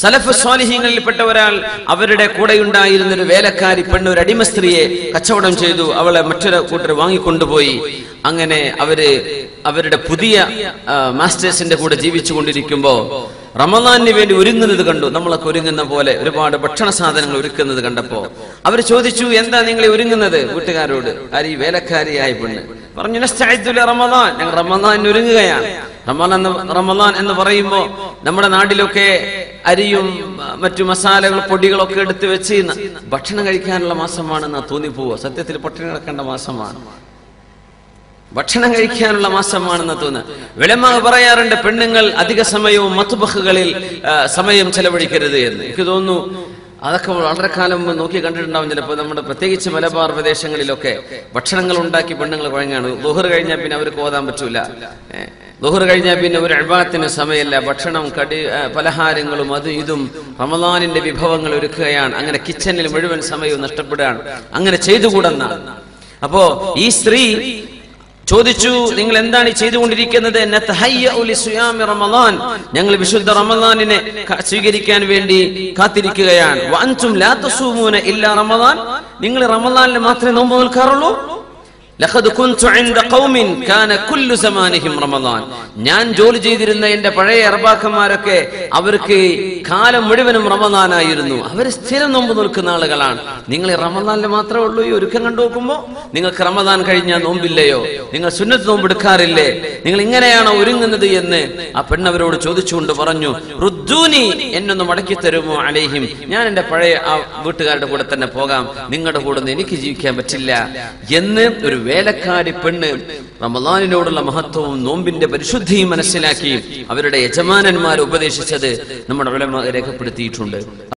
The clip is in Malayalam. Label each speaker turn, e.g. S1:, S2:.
S1: സലഫ് സ്വാലിഹ്യങ്ങളിൽപ്പെട്ട ഒരാൾ അവരുടെ കൂടെയുണ്ടായിരുന്ന ഒരു വേലക്കാരി പെണ്ണ് ഒരു അടിമ സ്ത്രീയെ കച്ചവടം ചെയ്തു അവളെ മറ്റൊരു കൂട്ടർ വാങ്ങിക്കൊണ്ടുപോയി. അങ്ങനെ അവർ അവരുടെ പുതിയ മാസ്റ്റേഴ്സിന്റെ കൂടെ ജീവിച്ചു കൊണ്ടിരിക്കുമ്പോ റമദാനിന് വേണ്ടി ഒരുങ്ങുന്നത് കണ്ടു. നമ്മളൊക്കെ ഒരുങ്ങുന്ന പോലെ ഒരുപാട് ഭക്ഷണ സാധനങ്ങൾ ഒരുക്കുന്നത് കണ്ടപ്പോ അവർ ചോദിച്ചു എന്താ നിങ്ങൾ ഒരുങ്ങുന്നത് വീട്ടുകാരോട്? ആര് ഈ വേലക്കാരിയായ പെണ്ണ്. പറഞ്ഞു "നസ്തഅദ്ദു റമദാൻ. ഞങ്ങൾ റമദാനിന് ഒരുങ്ങുകയാണ്. റമദാൻ എന്ന് പറയുമ്പോ നമ്മുടെ നാട്ടിലൊക്കെ അരിയും മറ്റു മസാലകൾ പൊടികളൊക്കെ എടുത്ത് വെച്ച് ഭക്ഷണം കഴിക്കാനുള്ള മാസമാണെന്നാ തോന്നിപ്പോവുക സത്യത്തിൽ പട്ടിണി കിടക്കേണ്ട മാസമാണ്. ഭക്ഷണം കഴിക്കാനുള്ള മാസമാണെന്ന് തോന്നുന്നു. വിളമ പറയാറുണ്ട് പെണ്ണുങ്ങൾ അധിക സമയവും മത്തുബഹുകളിൽ സമയം ചെലവഴിക്കരുത് എന്ന്. എനിക്ക് തോന്നുന്നു അതൊക്കെ വളരെ കാലം മുമ്പ് നോക്കി കണ്ടിട്ടുണ്ടാവും ചിലപ്പോൾ നമ്മുടെ പ്രത്യേകിച്ച് മലബാർ പ്രദേശങ്ങളിലൊക്കെ ഭക്ഷണങ്ങൾ ഉണ്ടാക്കി പെണ്ണുങ്ങൾ കുഴങ്ങാണ് ദുഹർ കഴിഞ്ഞാൽ പിന്നെ അവർക്ക് ഓതാൻ പറ്റൂല. ദുഹർ കഴിഞ്ഞാൽ പിന്നെ ഒരു അഴ്വാത്തിന് സമയമില്ല ഭക്ഷണം കടി പലഹാരങ്ങളും അതും ഇതും റമദാനിന്റെ വിഭവങ്ങൾ ഒരുക്കുകയാണ്. അങ്ങനെ കിച്ചണിൽ മുഴുവൻ സമയവും നഷ്ടപ്പെടുകയാണ്. അങ്ങനെ ചെയ്തുകൂടെന്നാണ്. അപ്പോ ഈ സ്ത്രീ ചോദിച്ചു നിങ്ങൾ എന്താണ് ചെയ്തുകൊണ്ടിരിക്കുന്നത്? ഞങ്ങൾ വിശുദ്ധ റമദാനിനെ സ്വീകരിക്കാൻ വേണ്ടി കാത്തിരിക്കുകയാണ്. നിങ്ങൾ റമദാനിൽ മാത്രമേ നോമ്പ് നിൽക്കാറുള്ളൂ? ഞാൻ ജോലി ചെയ്തിരുന്ന എന്റെ പഴയ അർബാഖന്മാരൊക്കെ അവർക്ക് കാലം മുഴുവനും റമദാനായിരുന്നു. അവർ സ്ഥിരം നോമ്പ് നിൽക്കുന്ന ആളുകളാണ്. നിങ്ങൾ ഈ റമദാനിൽ മാത്രമേ ഉള്ളൂ ഈ ഒരുക്കം കണ്ടു നോക്കുമ്പോൾ നിങ്ങൾക്ക് റമദാൻ കഴിഞ്ഞാൽ നോമ്പില്ലയോ? നിങ്ങൾ സുന്നത്ത് നോമ്പ് എടുക്കാറില്ലേ? നിങ്ങൾ ഇങ്ങനെയാണോ ഒരുങ്ങുന്നത് എന്ന് ആ പെണ്ണവരോട് ചോദിച്ചുകൊണ്ട് പറഞ്ഞു റുദ്ദൂനി എന്നൊന്ന് മടക്കി തരുമോ അലേഹിം? ഞാൻ എന്റെ പഴയ ആ വീട്ടുകാരുടെ കൂടെ തന്നെ പോകാം. നിങ്ങളുടെ കൂടെ ഒന്നും എനിക്ക് ജീവിക്കാൻ പറ്റില്ല. എന്ന് ഒരു വേലക്കാരി പെണ്ണ് റമദാനിനോടുള്ള മഹത്വവും നോമ്പിന്റെ പരിശുദ്ധിയും മനസ്സിലാക്കി അവരുടെ യജമാനന്മാർ ഉപദേശിച്ചത് നമ്മുടെ വിലമ രേഖപ്പെടുത്തിയിട്ടുണ്ട്.